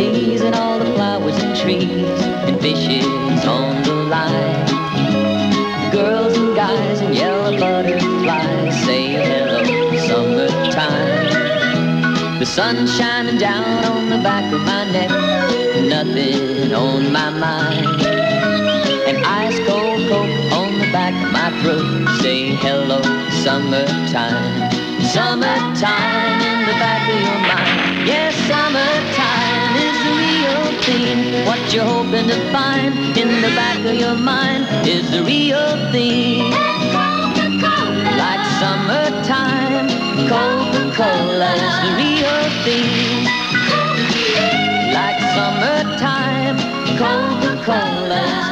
and all the flowers and trees and fishes on the line. Girls and guys and yellow butterflies say hello, summertime. The sun shining down on the back of my neck, nothing on my mind. And ice cold coke on the back of my throat, say hello, summertime. Summertime in the back of real thing. What you're hoping to find in the back of your mind is the real thing. Like summertime, Coca-Cola is the real thing. Like summertime, Coca-Cola.